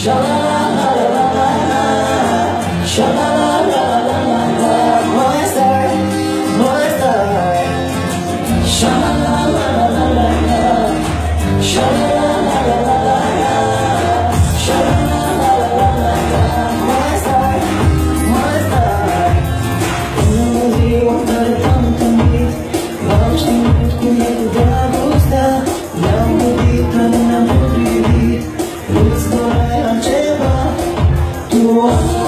sha la la la la la la, sha la Whoa.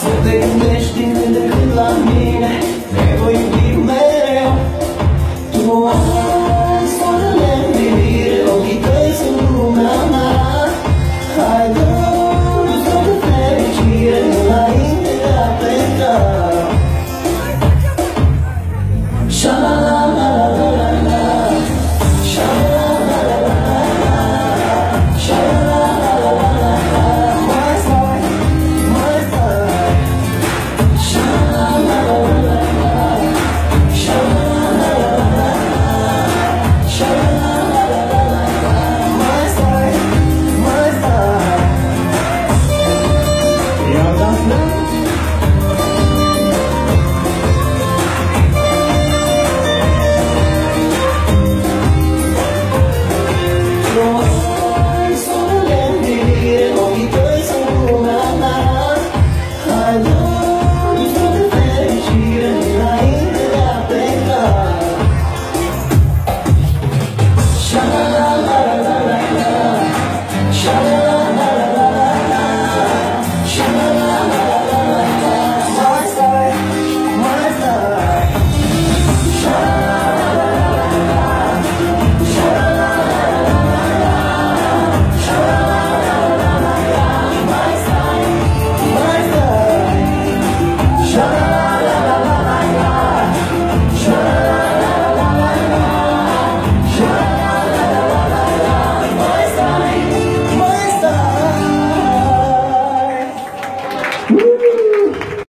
Să te gândești din de când la mine Nevoie